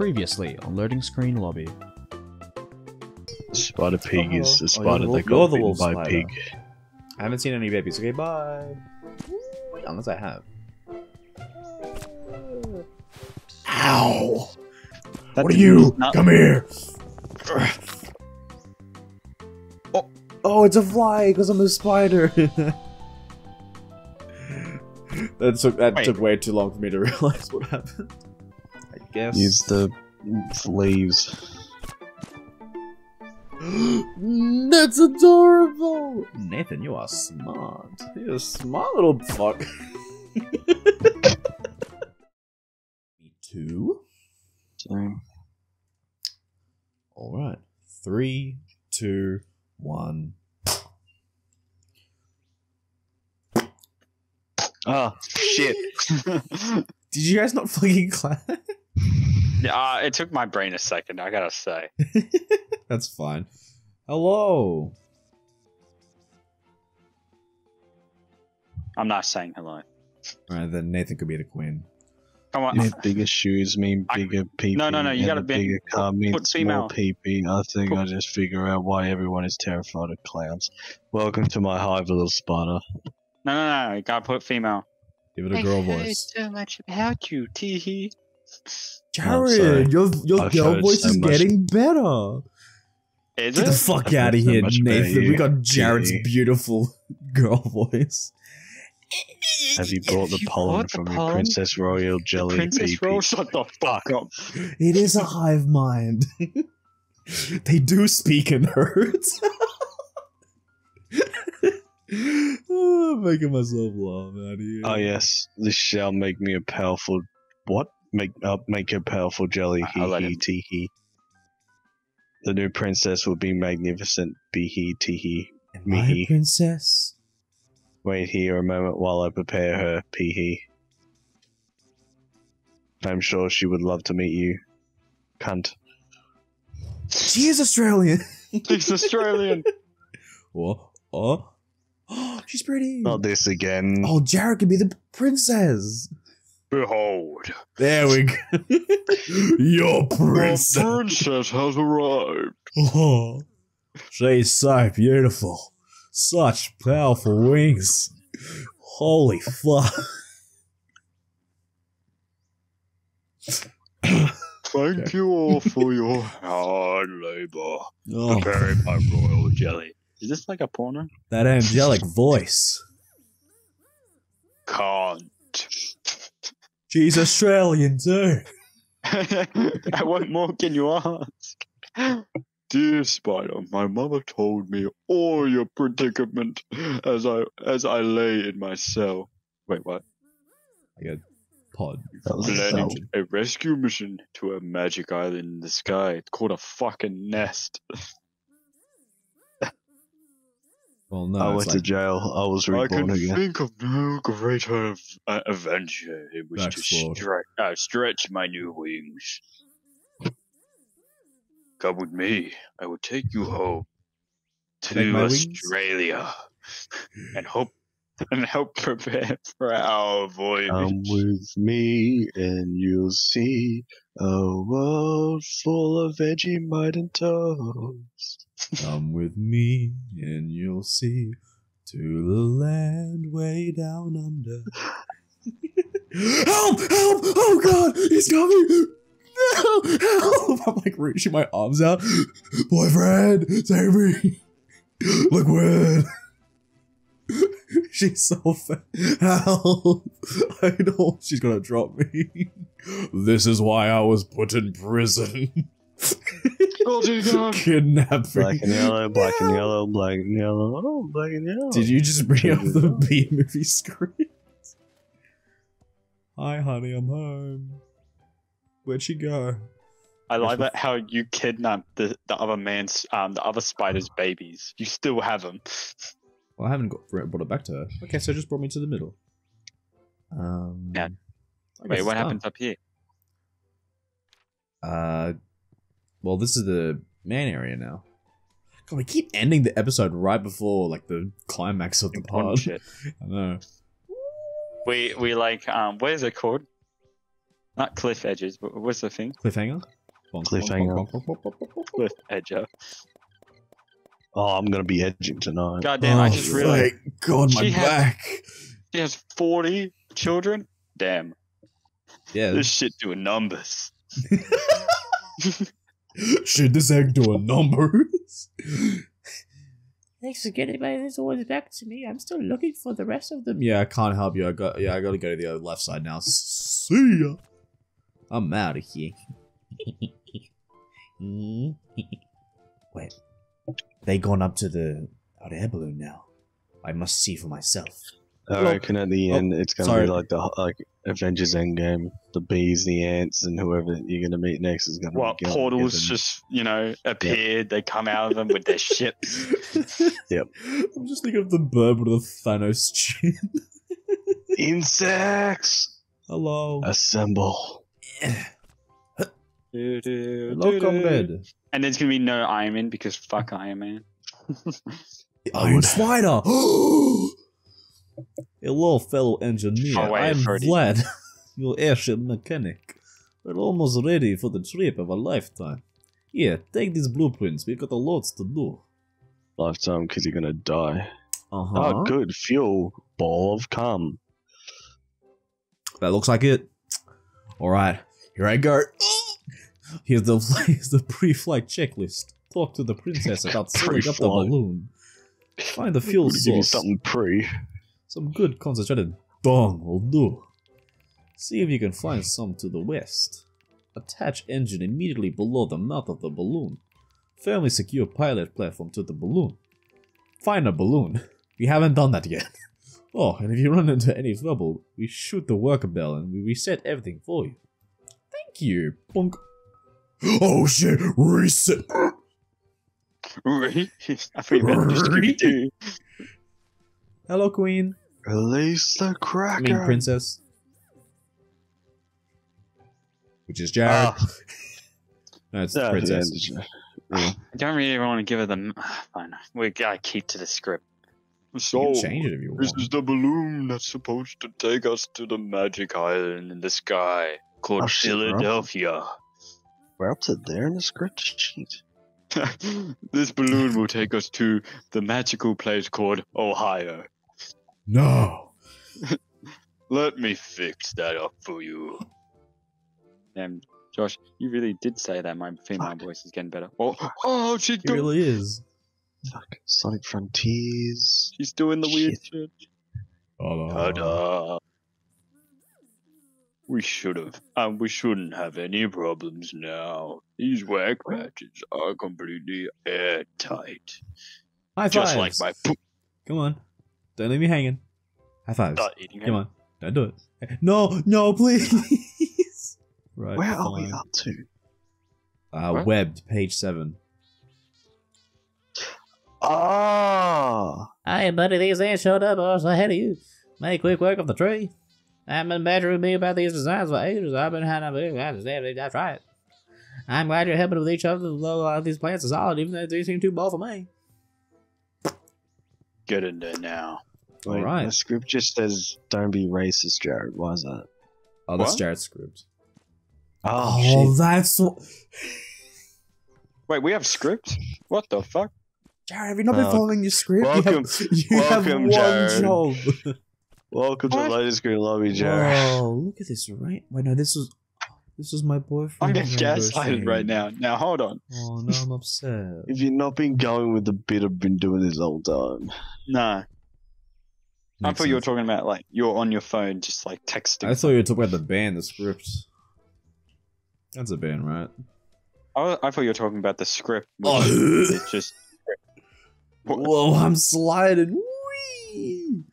Previously on loading screen lobby. Spider pig is Oh, the spider you're the that wolf- you're got bitten by spider. pig. I haven't seen any babies. Okay, bye. Unless I have. Ow! That what are you? not- Come here! Oh, oh, it's a fly because I'm a spider. that took that Wait. took way too long for me to realize what happened. I guess. Use the leaves. That's adorable! Nathan, you are smart. You're a smart little fuck. Me too? Same. Alright. Three, two, one. Ah, shit. Did you guys not fucking clap? Uh, it took my brain a second, I gotta say. That's fine. Hello. I'm not saying hello. Alright, then Nathan could be the queen. Come on. Yeah, bigger shoes mean bigger pee No, no, no, you gotta a be- bigger car put- means put female. more pee pee. I think Put- I just figure out why everyone is terrified of clowns. Welcome to my hive, little spider. No, no, no, you gotta put female. Give it a girl voice. so much about you, teehee. Jared, your your I've girl voice so is much- getting better. Is Get the fuck out of so here, Nathan. We got Jared's Gee. beautiful girl voice. Have you brought the You pollen brought the from your pollen? Princess Royal jelly Princess pee pee? Roll, shut the fuck up. It is a hive mind. they do speak in herds. oh, I'm making myself laugh out here. Oh yes, this shall make me a powerful. What? Make uh, make a powerful jelly. I'll Hee hee him. tee hee. The new princess will be magnificent. Be hee tee hee. Am I a princess? Wait here a moment while I prepare her. Pee hee. I'm sure she would love to meet you. Cunt. She is Australian. She's Australian. Oh, oh, oh, she's pretty. Not this again. Oh, Jared can be the princess. Behold, There we go. Your princess. princess has arrived. Oh, she's so beautiful. Such powerful wings. Holy fuck. Thank you all for your hard labor. Oh, Preparing my royal jelly. Is this like a porno? that angelic voice. Can't. She's Australian too. what more can you ask? Dear Spider, my mother told me all your predicament as I as I lay in my cell. Wait, what? I got pod. That Planning a rescue mission to a magic island in the sky. It's called a fucking nest. Well, no, I went like, to jail. I was reborn I can again. think of no greater av- uh, adventure in which Back to forward. stretch, uh, stretch my new wings. Come with me. I will take you home to my wings? Australia and hope and help prepare for our voyage. Come with me and you'll see a world full of Vegemite and toast. Come with me and you'll see to the land way down under. help! Help! Oh god! He's coming! No! Help! I'm like reaching my arms out. Boyfriend! Save me! Liquid! She's so fat. Help! I know she's gonna drop me. This is why I was put in prison. Oh, God. Kidnapping. Black and yellow, black and yellow, black and yellow, oh, black and yellow. Did you just bring up the. Bee Movie script? Hi, honey, I'm home. Where'd she go? I like that how you kidnapped the, the other man's um the other spider's babies. You still have them. Well, I haven't got brought it back to her. Okay, so just brought me to the middle. Um. Yeah. Wait, what done. happens up here? Uh, well, this is the man area now. God, we keep ending the episode right before like the climax of the Important pod. shit. I know. We we like um what is it called? Not cliff edges, but what's the thing? Cliffhanger. Bonk, bonk, Cliffhanger. bonk, bonk, bonk, bonk, bonk, bonk. Cliff edger. Oh, I'm gonna be edging tonight. God damn, I just Oh, realized thank God, my She had- back. she has 40 children. Damn, Yeah. this shit doing numbers. Should this egg do a numbers? Thanks for getting my this always back to me. I'm still looking for the rest of them. Yeah, I can't help you. I got yeah, I gotta go to the other left side now. See ya. I'm out of here. Wait, they gone up to the oh, hot air balloon now. I must see for myself. I Well- reckon at the oh, end it's gonna sorry. be like the like Avengers Endgame. The bees, the ants, and whoever you're gonna meet next is gonna. What be going portals together. just, you know, appeared, they come out of them with their ships. Yep. I'm just thinking of the bird with the Thanos chin. insects Hello. assemble. Hello, comrade. And there's gonna be no Iron Man because fuck Iron Man. Iron Spider. Hello, fellow engineer. Oh, wait, I'm Freddy. Vlad, your airship mechanic. We're almost ready for the trip of a lifetime. Here, take these blueprints. We've got a lot to do. Lifetime because you're gonna die. Uh huh. Oh, good fuel. Ball of cum. That looks like it. All right, here I go. Here's the here's the pre-flight checklist. Talk to the princess about setting up the balloon. Find the fuel We'll give you source. something pre. Some good concentrated dong will do. See if you can find some to the west. Attach engine immediately below the mouth of the balloon. Firmly secure pilot platform to the balloon. Find a balloon. We haven't done that yet. Oh, and if you run into any trouble, we shoot the worker bell and we reset everything for you. Thank you. Bonk. Oh shit, reset. I you meant Scooby-Doo. Hello, queen. Release the I cracker. mean, princess. Which is Jared. Ah. no, it's Yeah, the princess. yeah, yeah. I don't really want to give her the. Fine, we gotta keep to the script. You So, can change it if you want. this is the balloon that's supposed to take us to the magic island in the sky called Oh, shit, bro. Philadelphia. We're up to there in the script sheet. this balloon will take us to the magical place called Ohio. No. Let me fix that up for you. Damn, Josh, you really did say that my female Fuck. voice is getting better. Oh, oh she's It doing, really is. Fuck. Sonic Frontiers. she's doing the weird shit. Oh, Ta-da. We should have, and we shouldn't have any problems now. These whack patches are completely airtight, High just like my poop. Come on. Don't leave me hanging. High fives. Not eating Come on. Don't do it. No, no, please. right. Where are we fine. up to? Uh, What? webbed, page seven. Ah! Hey, buddy, these ants showed up us ahead of you. Make quick work of the tree. I've been badgering me about these designs for ages. I've been having a That's right. I'm glad you're helping with each other, though uh, these plants are solid, even though they seem too bold for me. Get in there now. Wait, Alright. The script just says, don't be racist, Jared. Why is that? Oh, that's What? Jared's script. Oh, shit. that's what. Wait, we have script? What the fuck? Jared, have you not been Uh, following your script? welcome- you have, you welcome, have Jared. one job. Welcome to What? Latest Screen Lobby, Jared. Whoa, look at this, right? Wait, no, this was. This was my boyfriend. I'm getting Rainbow gaslighted right now. Now hold on. Oh, no, I'm upset. If you've not been going with the bit I've been doing this whole time. Nah, I Makes thought you were talking about like you're on your phone, just like texting. I thought you were talking about the band, the script. That's a band, right? I, I thought you were talking about the script. which Oh. is just Whoa, I'm sliding. Whee!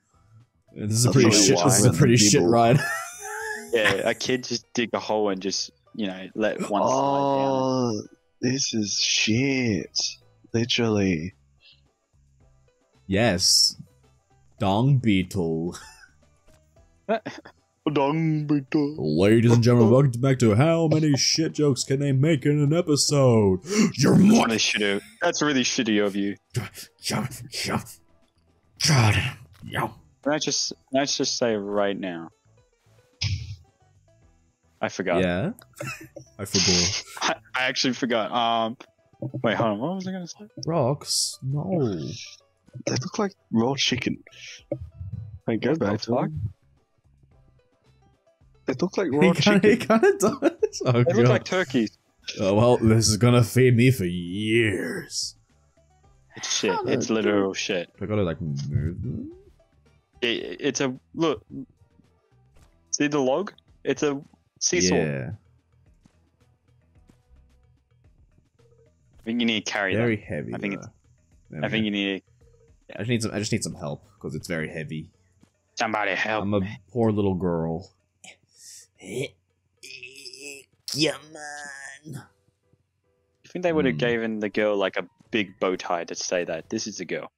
This is a I pretty shit. This is a pretty shit ride. yeah, a kid just dig a hole and just you know let one slide Oh, this is shit. Literally. yes, Dong Beetle. Dong beetle. Ladies and gentlemen, welcome back to How Many Shit Jokes Can They Make in an Episode? You're That's more. really shitty. That's really shitty of you. God. Can I just I just say right now? I forgot. Yeah. I forgot. I, I actually forgot. Um, wait, hold on. What was I gonna say? Rocks? No. They look like raw chicken. Hey, go What the back to fuck? them. They look like raw He raw kind chicken. of does. Oh, They God. look like turkeys. oh, well, this is gonna feed me for years. It's shit. How It's the- literal shit. I gotta, like, move them? It, it's a look. See the log? It's a seesaw. Yeah. I think you need to carry that. Very that. heavy. I think though. it's- There I think go. you need I just need some. I just need some help because it's very heavy. somebody help. I'm a poor little girl. Come on. You think they would have Hmm. given the girl like a big bow tie to say that this is a girl,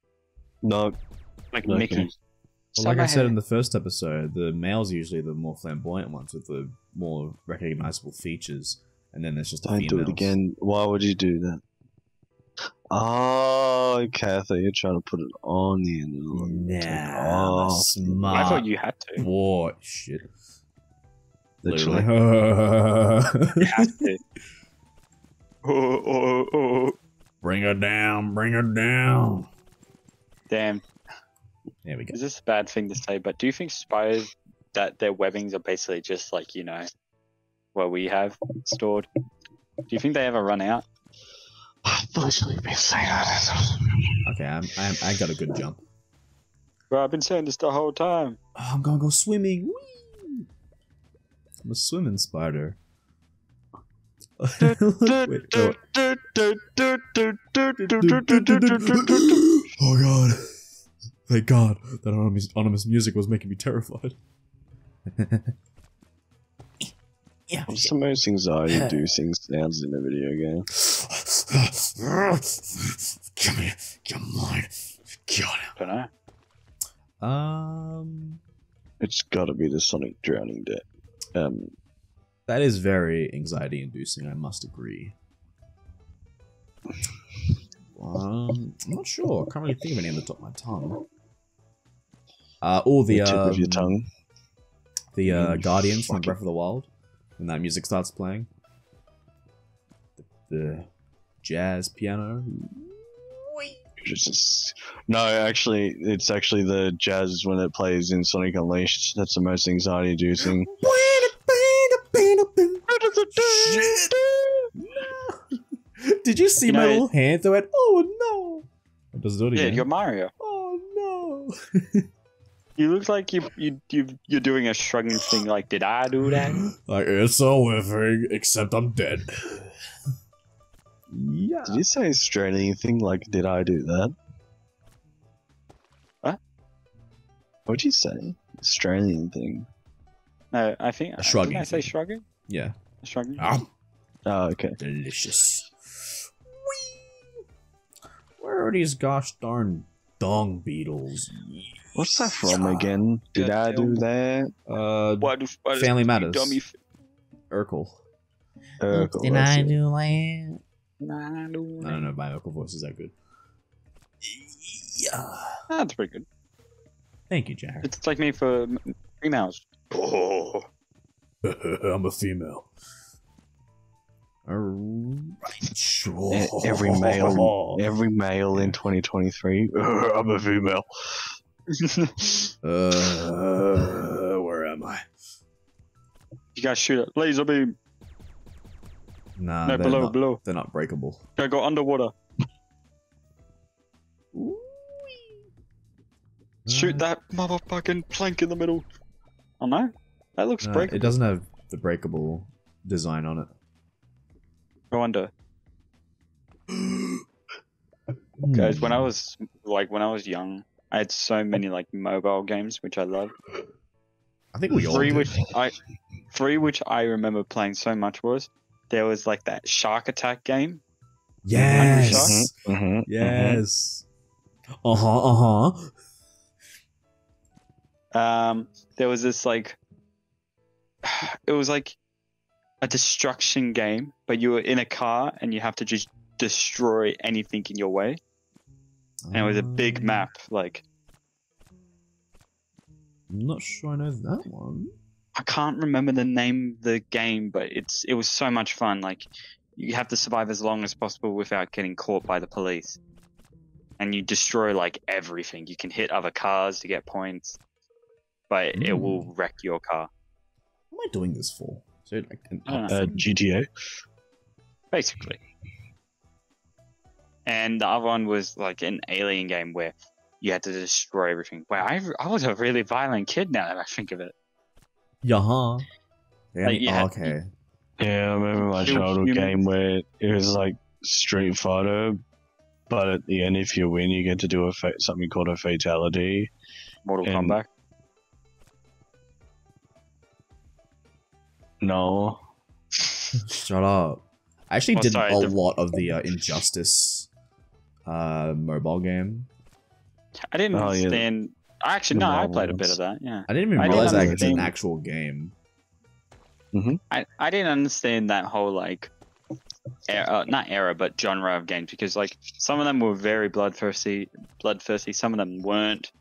No, like Okay. Mickey? Well, like I said in the first episode, the males are usually the more flamboyant ones with the more recognizable features, and then there's just the don't do it again. Why would you do that? Oh, okay. I thought you were trying to put it on the end of the line. Nah, Oh, I'm smart. I thought you had to. What shit? literally. Literally. You have to. Oh, oh, oh. bring her down. Bring her down. Damn, There we go. is this a bad thing to say? But do you think spiders that their webbings are basically just like you know what we have stored? Do you think they ever run out? Okay, I'm, I'm, I got a good jump. Bro, I've been saying this the whole time. Oh, I'm gonna go swimming. Whee! I'm a swimming spider. Wait, oh god. Thank god. That anonymous music was making me terrified. Yeah. What's the most anxiety-inducing sounds in a video game? Come here. Come on. God. don't know. Um, It's got to be the Sonic Drowning Dead. Um, that is very anxiety inducing, I must agree. Um, I'm not sure. I can't really think of any on the top of my tongue. Uh, oh, the, the tip of your um, tongue. the uh, Mm, Guardians from. Breath of the Wild when that music starts playing. The, the jazz piano. Just- no, actually, it's actually the jazz when it plays in Sonic Unleashed. That's the most anxiety-inducing. Shit! Did you see You my know, little hand through it? Oh no! It does do it Yeah, you're Mario. Oh no! You look like you you you you're doing a shrugging thing. Like, did I do that? like it's a living, except I'm dead. yeah. Did you say Australian thing? Like, did I do that? What? What'd you say? Australian thing. No, I think A shrugging Didn't I say thing. shrugging? Yeah. Shrugging. Ah, Oh, okay. delicious. Whee! Where are these gosh darn dong beetles? What's that from again? Did Yeah, I do that? Uh, What? what is- Family Matters. Dummy. f- Urkel. Urkel, Did that's I it. do land? Nah, do I don't know if my Urkel voice is that good. Yeah. That's pretty good. Thank you, Jack. It's like me for females. Oh, I'm a female. Alright, sure. Every male, every male in 2023. I'm a female. Uh, where am I? you guys shoot it. Laser beam. Nah, no, they're, below, not, below. they're not breakable. Gotta go underwater. Shoot that motherfucking plank in the middle. Oh no, that looks Nah, breakable. it doesn't have the breakable design on it. Go under. Guys, when I Hmm. was like when I was young, I had so many like mobile games which I love. I think we all three did. which I three which I remember playing so much was there was like that Shark Attack game. Yes. Mm-hmm. Yes. Uh huh. Uh huh. Um, there was this like it was like a destruction game, but you were in a car and you have to just destroy anything in your way. And it was a big Um, map, like I'm not sure I know that one. I can't remember the name of the game, but it's it was so much fun. Like you have to survive as long as possible without getting caught by the police. And you destroy like everything. You can hit other cars to get points, but it Mm. will wreck your car. What am I doing this for? So like an I don't up know. Uh. GTA. basically. And the other one was like an alien game where you had to destroy everything. Wow, I, I was a really violent kid now that I think of it. Yeah. Yeah, Like, yeah. okay. Yeah, I remember my childhood human. game where it was like Street Fighter, but at the end, if you win, you get to do a fa- something called a fatality. Mortal And- Kombat. No, Shut up. I actually Oh, did sorry, a the- lot of the uh, Injustice uh, mobile game. I didn't Oh, yeah. understand. Actually, The no, I Marvel played a bit of that. Yeah, I didn't even I didn't realize that it's an actual game. I, I didn't understand that whole like, era, uh, not era, but genre of games because like some of them were very bloodthirsty, bloodthirsty. Some of them weren't.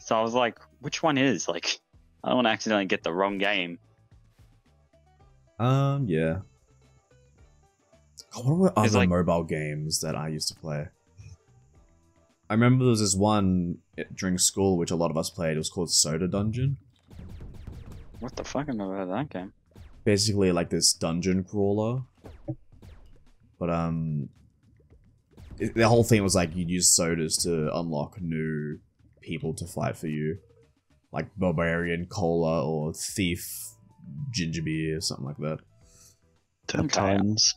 So I was like, which one is like? I don't want to accidentally get the wrong game. Um, yeah. God, what were other like- mobile games that I used to play? I remember there was this one during school which a lot of us played. It was called Soda Dungeon. What the fuck? I've never heard that game. Basically, like this dungeon crawler. But um, it, the whole thing was like you'd use sodas to unlock new people to fight for you, like barbarian cola or thief ginger beer or something like that. ten times.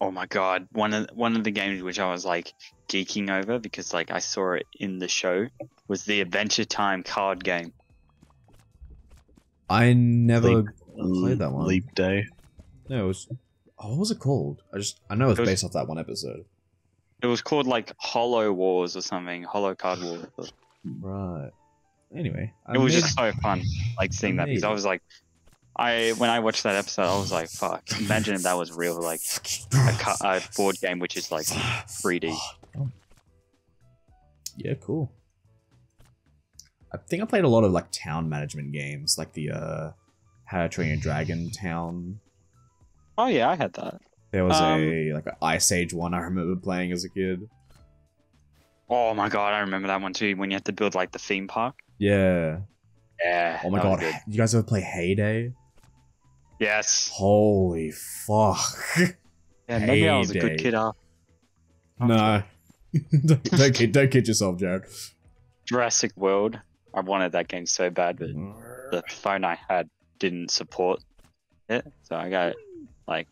Oh my god, one of one of the games which I was like geeking over because like I saw it in the show was the Adventure Time card game. I never Leap- played that one. Leap Day. No, it was. Oh, what was it called? I just I know it's It was- based off that one episode. It was called like Hollow Wars or something, Hollow Card Wars. Right. Anyway, I It was just so fun, like seeing that because I was like, I when I watched that episode, I was like, fuck, imagine if that was real, like a, ca- a board game which is like 3D. Yeah, cool. I think I played a lot of like town management games, like the uh, How to Train Your Dragon Town. Oh yeah, I had that. There was Um, a like an Ice Age one I remember playing as a kid. Oh my god, I remember that one too. When you had to build like the theme park. Yeah. Yeah. Oh my god, you guys ever play Hay Day? Yes. Holy fuck! Yeah, maybe I was a good kid. After. no, don't, don't kid, don't kid yourself, Jared. Jurassic World. I wanted that game so bad, but the phone I had didn't support it, so I got like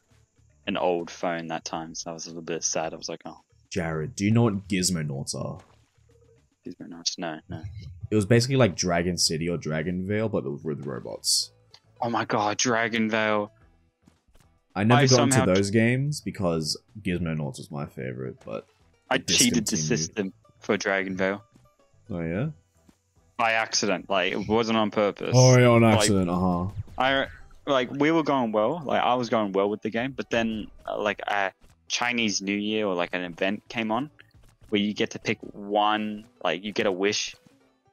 an old phone that time. So I was a little bit sad. I was like, oh, Jared, do you know what Gizmonauts are? are. No, no. It was basically like Dragon City or Dragon Vale, but with robots. Oh my god, Dragon Vale. I never I got into those games because Gizmonauts was my favorite, but I cheated the system for Dragon Vale oh yeah, by accident. Like it wasn't on purpose. oh yeah, on Like- accident, uh huh. I like we were going well. Like I was going well with the game, but then uh, like a Chinese New Year or like an event came on where you get to pick one. Like you get a wish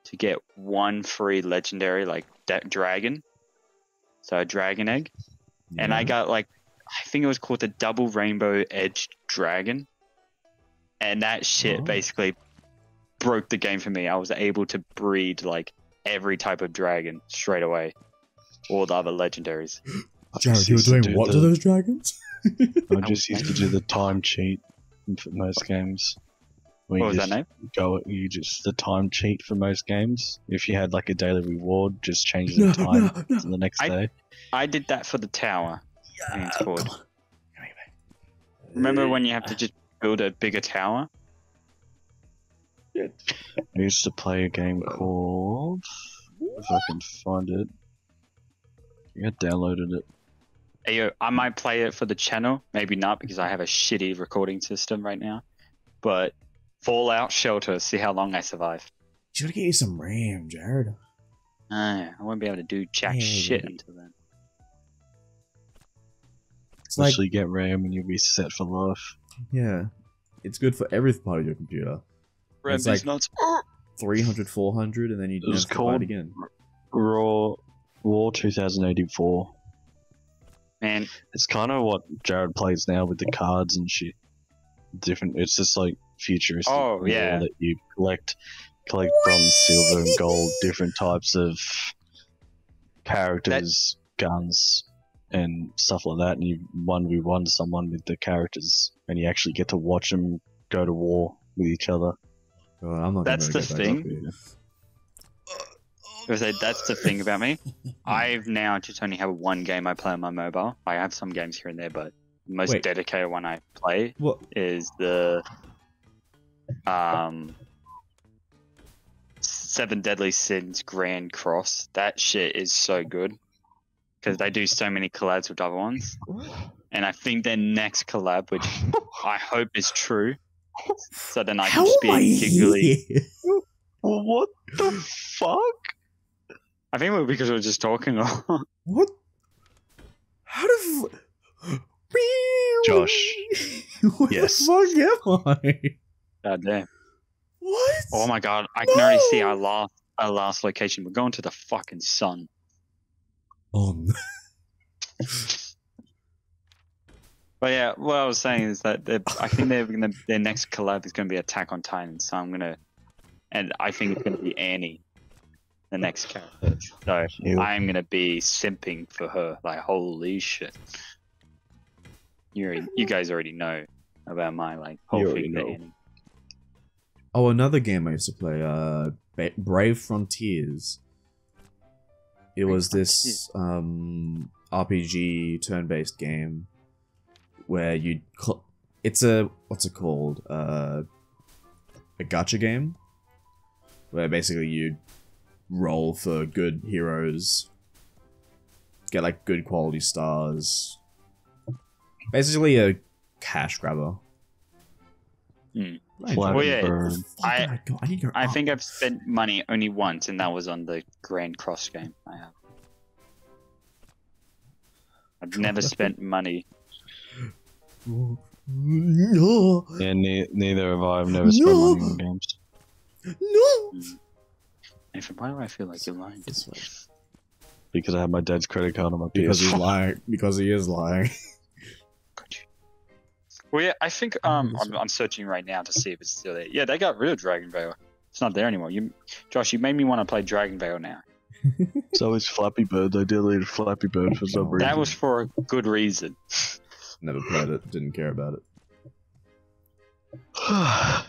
to get one free legendary like dragon. So a dragon egg, and I got like I think it was called the double rainbow edged dragon, and that shit Oh. basically broke the game for me. I was able to breed like every type of dragon straight away, all the other legendaries. I Jared, you were used to doing do what the- to those dragons? I just used to do the time cheat for most games. Where What you was that just name? Go, you just the time cheat for most games. If you had like a daily reward, just change No, the time no, no. to the next I- day. I did that for the tower. I think it's Yeah, called. come on. Come here, mate. Remember when you have to just build a bigger tower? I used to play a game called. If I can find it. I downloaded it. Hey, yo, I might play it for the channel, maybe not because I have a shitty recording system right now. But Fallout Shelter, see how long I survive. You gotta get you some RAM, Jared. Ah, I won't be able to do jack Yeah, shit yeah. until then. It's like, get RAM and you'll be set for life. Yeah, it's good for every part of your computer. It's like- nuts. Uh. 300, 400, and then you just was never buy it again. Raw War 2084. Man, It's kind of what Jared plays now with the cards and shit. Different. It's just like futuristic. Oh, yeah. That you collect, collect bronze, silver, and gold, different types of characters, guns, and stuff like that. And you one v one someone with the characters, and you actually get to watch them go to war with each other. God, I'm not That's the get back thing. up here. I say that's the thing about me. I've now just only have one game I play on my mobile. I have some games here and there, but the most Wait. dedicated one I play What? is the um Seven Deadly Sins Grand Cross. That shit is so good because they do so many collabs with other ones, and I think their next collab, which I hope is true, so then I can How just be giggly. What the fuck? I think we're because we we're just talking. What? How f- Josh. Where Yes. the fuck am I? God damn. What? Oh my god, I can already see our last our last location. We're going to the fucking sun. No. But yeah, what I was saying is that I think they're gonna their next collab is gonna be Attack on Titan. So I'm gonna, and I think it's gonna be Annie, the next character. So Ew. I'm gonna be simping for her. Like holy shit. You already, you guys already know about my like whole thing. with. Annie. Oh, another game I used to play, uh, Brave Frontiers. It was this um, RPG turn-based game where you cl- it's a what's it called? Uh, a gacha game where basically you roll for good heroes, get like good quality stars. Basically, a cash grabber. Hmm. I Well, oh, yeah, burn. Uh, I- I, I need your I arm. think I've spent money only once, and that was on the Grand Cross game. I have. I've never spent money. No, Yeah, ne- neither have I. I've never spent No. money on games. no. Mm. Nathan, why do I feel like you're lying? This way. Because I have my dad's credit card on my PS. Because he's lying. Because he is lying. Could you? Well, yeah, I think um, I'm, I'm searching right now to see if it's still there. Yeah, they got rid of Dragon Vale. It's not there anymore. You, Josh, you made me want to play Dragon Vale now. So is Flappy Bird. They deleted Flappy Bird for some reason. That was for a good reason. Never played it. Didn't care about it.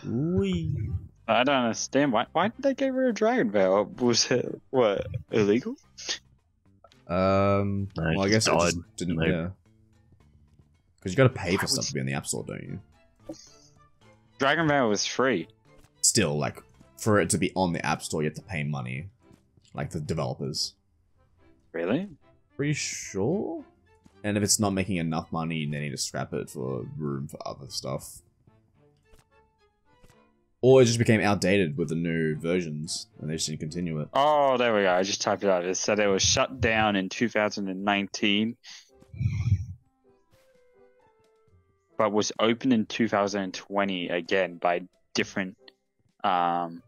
Wee. I don't understand why. Why did they get rid of Dragon Vale? Was it what illegal? Um. No, well, I just guess it died. just didn't. Maybe. Yeah. Because you got to pay Why for stuff to be in the app store, don't you? Dragon Vale was free. Still, like, for it to be on the app store, you have to pay money, like the developers. Really? Pretty sure. And if it's not making enough money, they need to scrap it for room for other stuff. Or it just became outdated with the new versions, and they just didn't continue it. Oh, there we go. I just typed it out. It said it was shut down in 2019, but was opened in 2020 again by different um,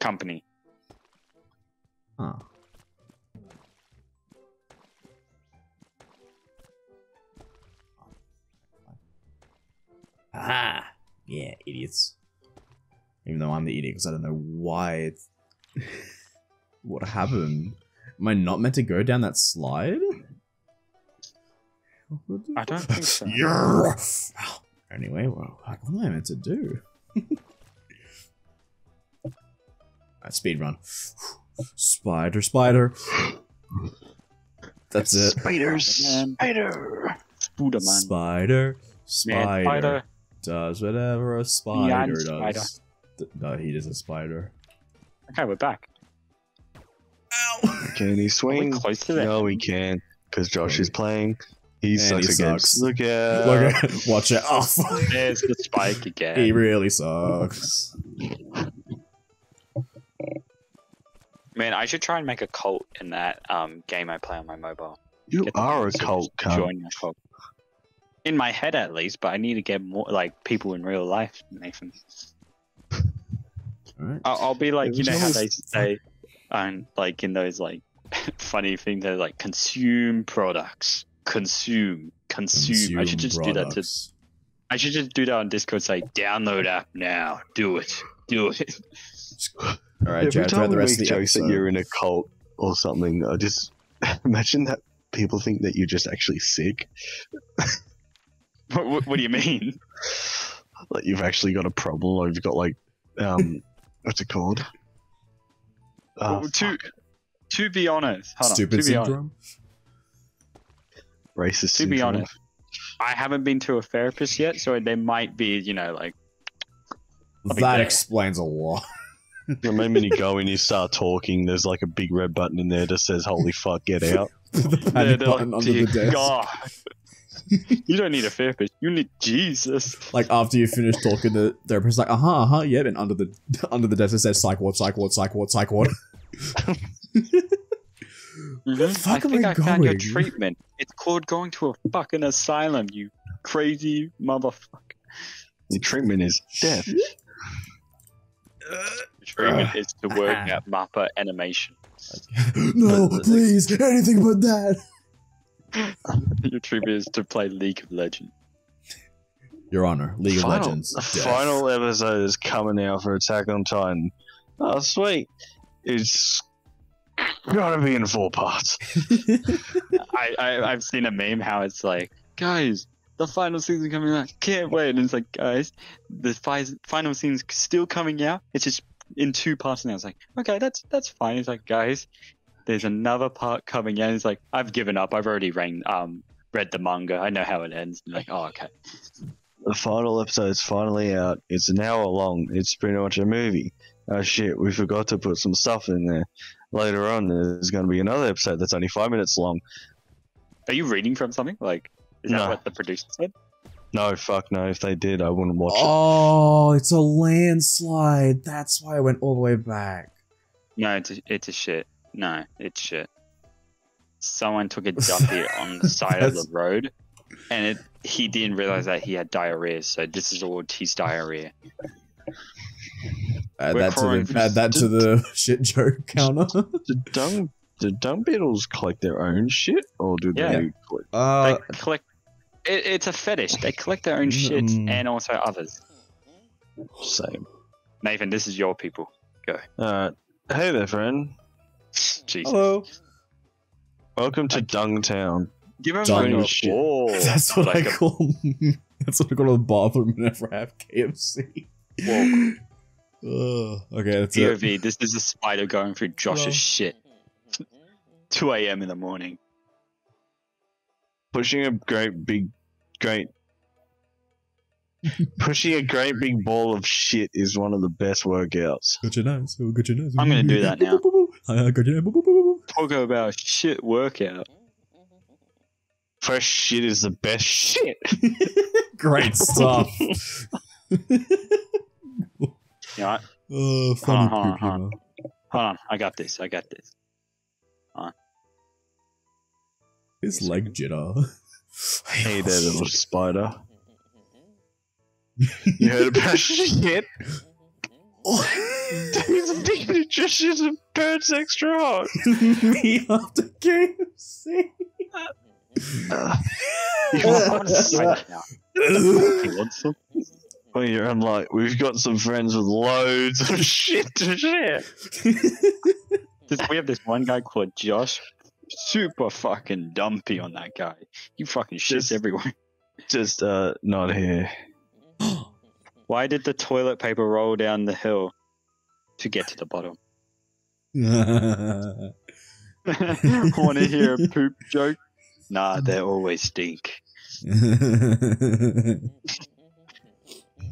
company. Huh. Ah, yeah, idiots. Even though I'm the idiot because I don't know why it's... what happened? Am I not meant to go down that slide? I don't think so. Yeah. Anyway, well, like, what am I meant to do? Alright, speed run. Spider, spider. That's it. Spiders. Spider-Man. Spider. Spider, Man, spider, spider. does whatever a spider Beyond does. spider. No, he is a spider. Okay, we're back. Can he Are we swing? close to that? No, he can't. Because Josh is playing. He And sucks he again. sucks. Look at. Look at, watch it. Oh. There's the spike again. he really sucks. Man, I should try and make a cult in that um, game I play on my mobile. You Get are a cult just. Join my cult. In my head, at least, but I need to get more like people in real life, Nathan. Alright. I'll, I'll be like, It you know how they almost- say, um, like in those like funny thing to like consume products. Consume, consume. I should just do that to. I should just do that on Discord. Say download app now. Do it. Do it. All right, Every Jared, time throughout the we rest of make the jokes that you're in a cult or something, I just imagine that people think that you're just actually sick. what, what, what do you mean? Like you've actually got a problem, or you've got like, um, what's it called? Uh, Well, to to be honest, hold on, Stupid to be honest, syndrome. Racist. to be syndrome. honest, I haven't been to a therapist yet, so there might be, you know, like That there. explains a lot. The moment you go and you start talking, there's like a big red button in there that says "Holy fuck, get out!" the panic they're button like, under the "Dear desk. God, you don't need a therapist. You need Jesus. Like after you finish talking, the therapist's like, "Uh huh, uh huh, yeah." And under the under the desk it says "psych ward, psych ward, psych ward, psych ward." Mhm. I fuck am think I I found your treatment. It's called going to a fucking asylum. You crazy motherfucker. Your treatment is death. The treatment is to work at Mappa Animation. no, please, anything but that. Your treatment is to play League of Legends. Your Honor, League of Legends. The death. final episode is coming out for Attack on Titan. Oh, sweet! It's gotta be in four parts. I, I I've seen a meme how it's like, guys, the final season coming out. Can't wait. And it's like, guys, the fi- final season's still coming out. It's just in two parts now. It's like, okay, that's that's fine. It's like, guys, there's another part coming out. It's like, I've given up. I've already read um read the manga. I know how it ends. I'm like, oh, okay. The final episode's finally out. It's an hour long. It's pretty much a movie. Oh shit, we forgot to put some stuff in there. Later on, there's going to be another episode that's only five minutes long. Are you reading from something? Like, is that No. what the producer said? No, fuck no. If they did, I wouldn't watch it. Oh, it's a landslide. That's why I went all the way back. No, it's a, it's a shit. No, it's shit. Someone took a dumpy on the side of the road, and it he didn't realize that he had diarrhea. So this is all his diarrhea. Add We're that to the add that to the shit joke counter. Do dung, do dung beetles collect their own shit, or do Yeah. they collect? Uh, they collect. It, it's a fetish. They collect their own shit Mm. and also others. Same. Nathan, this is your people. Alright. Hey there, friend. Jesus. hello. Welcome to Dung Town. Give him Dung a shit. applause. That's what Like I a- call. That's what I call to the bathroom whenever I have KFC. Whoa. Ugh, okay, that's it. POV. This is a spider going through Josh's Hello. shit. 2 a.m. in the morning. Pushing a great big, great. Pushing a great big ball of shit is one of the best workouts. Got your nose. Got your nose. I'm gonna do that now. I got your nose. Talk about shit workout. Fresh shit is the best shit. Great stuff. You uh, uh-huh, uh-huh. know what? Oh, funny Hold on, hold on, hold on. Hold on. I got this. I got this. His leg jitter. Hey there, little spider. You heard about shit? He's addicted to just using birds extra hot. Me after KFC. Uh, You want to say that now? You want some? Well, you're unlike, we've got some friends with loads of shit to share. This- we have this one guy called Josh. Super fucking dumpy on that guy. He fucking shits Just- everywhere. Just, uh, not here. Why did the toilet paper roll down the hill to get to the bottom? Want to hear a poop joke? Nah, they always stink.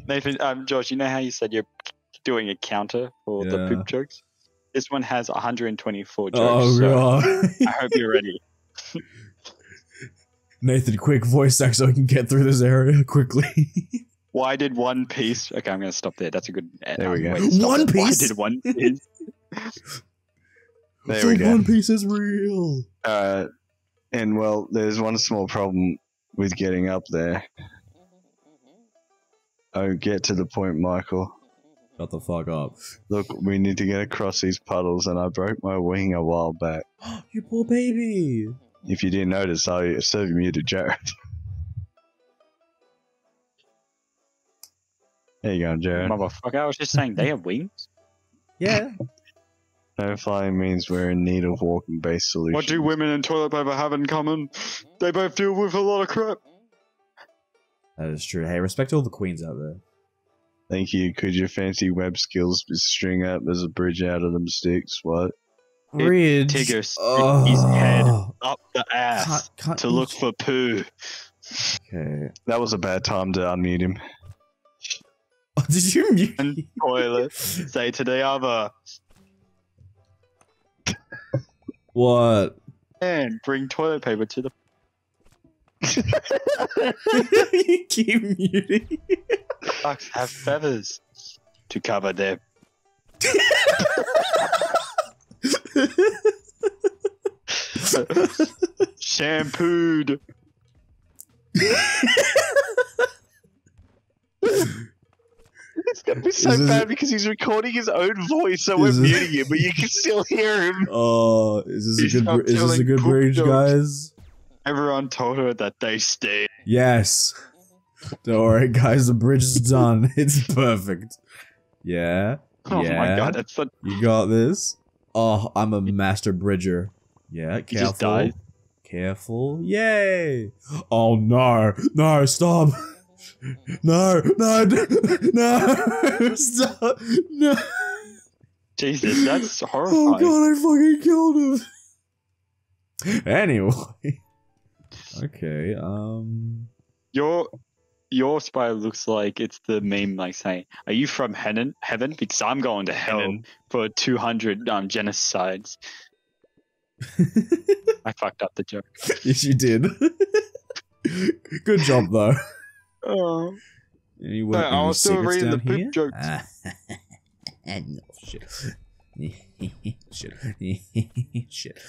Nathan, um, Josh, you know how you said you're doing a counter for the poop jokes? This one has 124 jokes. oh so god. I hope you're ready. Nathan, quick voice act so I can get through this area quickly. Why did One Piece? Okay, I'm going to stop there. That's a good. uh, There we go. way to stop One it. Why did One Piece? There the we go. One Piece is real. Uh, and well, there's one small problem with getting up there. Oh, get to the point, Michael. Shut the fuck up. Look, we need to get across these puddles, and I broke my wing a while back. you poor baby. If you didn't notice, I served you to Jared. there you go, Jared. Motherfucker, I was just saying they have wings. Yeah. No flying means we're in need of walking based solutions. What do women and toilet paper have in common? They both deal with a lot of crap. That is true. Hey, respect all the queens out there. Thank you. Could your fancy web skills string up as a bridge out of them sticks? What? It- Bridge. Tigger stick his head Oh, Up the ass can't- can't to look for poo. Okay. That was a bad time to unmute him. Oh, did you mute? And toilet. Say to the other, uh, what? And bring toilet paper to the. You keep muting. Ducks have feathers to cover their. Shampooed. It's gonna be so this- bad because he's recording his own voice, so we're this- muting him, but you can still hear him. Oh, is this a good? not Is this a good poop bridge, jokes. guys? Everyone told her that they stayed. Yes. Don't worry, guys. The bridge is done. It's perfect. Yeah. Oh yeah. my god, that's such. You got this. Oh, I'm a master bridger. Yeah. You Careful. Careful. Yay. Oh no. No. Stop. No. No. No. Stop. No. Jesus, that's horrifying. Oh god, I fucking killed him. Anyway. Okay, um Your your spider looks like it's the meme like saying, "Are you from heaven? Heaven? Because I'm going to hell Heaven. for 200 um, genocides." I fucked up the joke. yes you did. Good job though. Oh, Any, No, I any was still secrets reading the poop here? jokes. Ah, no, shit. shit. shit.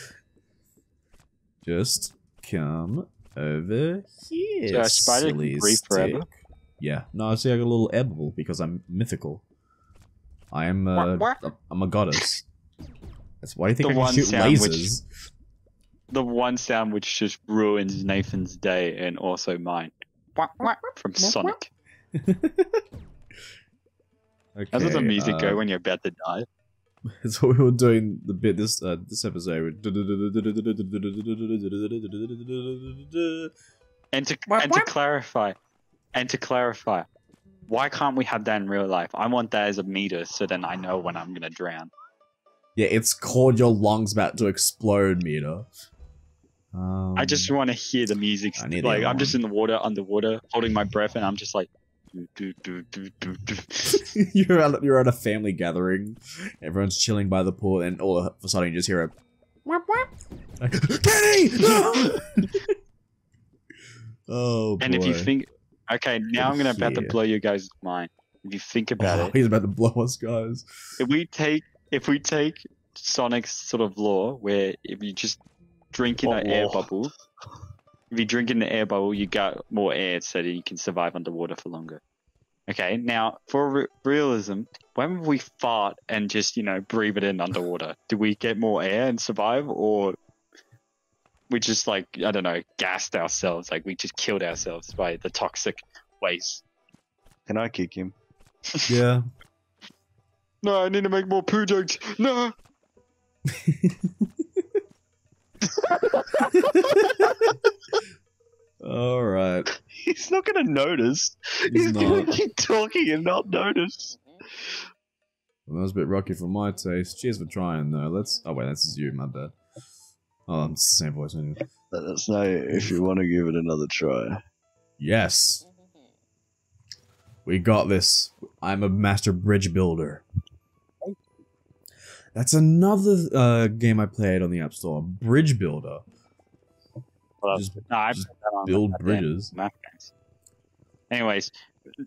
Just come over here. So a spider can silly breathe forever? Yeah. No, I see I got a little air bubble because I'm mythical. I am uh, What- what? I'm a goddess. That's why do you think The I can one shoot sound which- lasers? the one sound which just ruins Nathan's day and also mine. Whack, whack, From Sonic. How does the music uh, go when you're about to die? That's what we were doing the bit this uh, this episode. And to Whack, and to clarify, and to clarify, why can't we have that in real life? I want that as a meter, so then I know when I'm gonna drown. yeah, it's called your lungs about to explode meter. Um, I just want to hear the music. Like I'm other just in the water, underwater, holding my breath, and I'm just like. You're at you're at a family gathering, everyone's chilling by the pool, and all of a sudden you just hear a like, Kenny, no! oh boy! And if you think, okay, now I'm gonna about to blow you guys' mind. If you think about oh, it, he's about to blow us, guys. if we take if we take Sonic's sort of law, where if you just drink in What an air law? bubble, if you drink in the air bubble, you got more air, so that you can survive underwater for longer. Okay, now for re- realism, when we fart and just you know breathe it in underwater, do we get more air and survive, or we just like I don't know, gassed ourselves, like we just killed ourselves by the toxic waste? Can I kick him? Yeah. No, I need to make more poo jokes. No. All right. He's not gonna notice. He's He's, gonna not. keep talking and not notice. Well, that was a bit rocky for my taste. Cheers for trying, though. Let's. Oh wait, this is you. My bad. Oh, it's the same voice anyway. Let us know if you want to give it another try. Yes. We got this. I'm a master bridge builder. That's another uh, game I played on the App Store. Bridge Builder. Well, Just No, I Just put that on build that bridges. Anyways,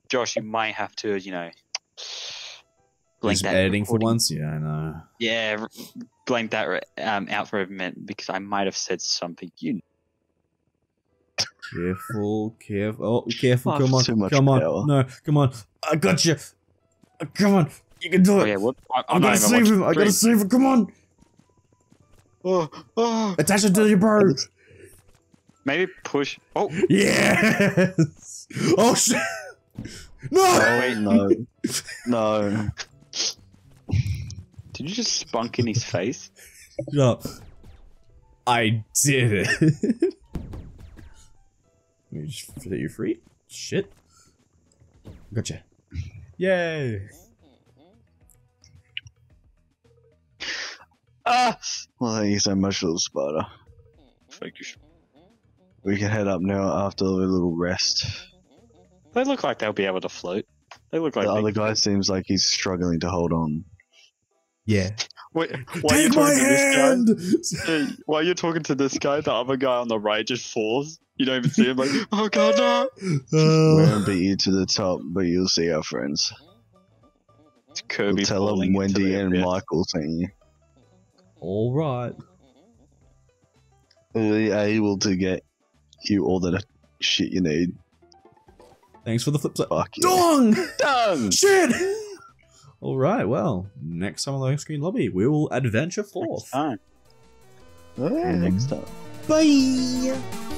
Josh, you might have to, you know, blank Just that editing for once. Yeah, I know. Yeah, r- blank that re- um, out for a minute because I might have said something. You Careful, careful. Oh, careful. Oh, come on, too much come on. power. No, come on. I got you. Come on. You can do Oh it. yeah, what? I, I I'm gotta save watching him. I gotta save him. Come on. stream. Oh, oh. Attach it to your bow. Maybe push. Oh, Yes. Oh shit. No. Oh, wait, no. No. did you just spunk in his face? No. I did it. Let me just set you free. Shit. Gotcha. Yay. Ah! Well, thank you so much, little spider. Thank you. We can head up now after a little rest. They look like they'll be able to float. They look like The other big- guy seems like he's struggling to hold on. Yeah. Wait, while you're Take my talking to this hand. guy, while you're talking to this guy, the other guy on the right just falls. You don't even see him. Like, oh god, no! We're Uh, gonna beat you to the top, but you'll see our friends. It's Kirby We'll tell them Wendy the and abyss. Michael sent you. All right. We'll be able to get you all the shit you need. Thanks for the flip side. Fuck yeah. Dong. Done! Shit. All right. Well, next time on the screen lobby, we will adventure forth. Next time. Oh, next time. Bye.